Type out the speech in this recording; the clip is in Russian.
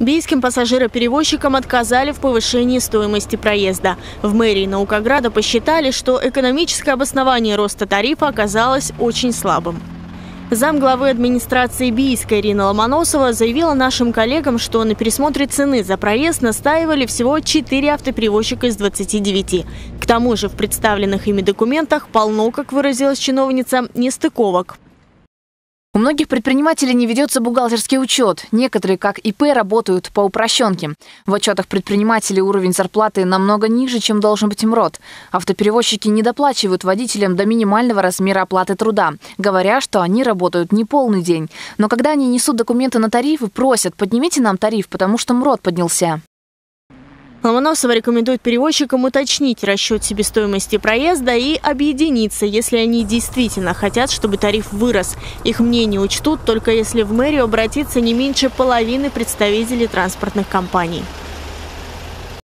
Бийским пассажироперевозчикам отказали в повышении стоимости проезда. В мэрии Наукограда посчитали, что экономическое обоснование роста тарифа оказалось очень слабым. Замглавы администрации Бийска Ирина Ломоносова заявила нашим коллегам, что на пересмотре цены за проезд настаивали всего 4 автоперевозчика из 29. К тому же в представленных ими документах полно, как выразилась чиновница, нестыковок. У многих предпринимателей не ведется бухгалтерский учет. Некоторые, как ИП, работают по упрощенке. В отчетах предпринимателей уровень зарплаты намного ниже, чем должен быть МРОД. Автоперевозчики не доплачивают водителям до минимального размера оплаты труда, говоря, что они работают не полный день. Но когда они несут документы на тарифы, просят, поднимите нам тариф, потому что МРОД поднялся. Ломоносова рекомендует перевозчикам уточнить расчет себестоимости проезда и объединиться, если они действительно хотят, чтобы тариф вырос. Их мнение учтут только если в мэрию обратиться не меньше половины представителей транспортных компаний.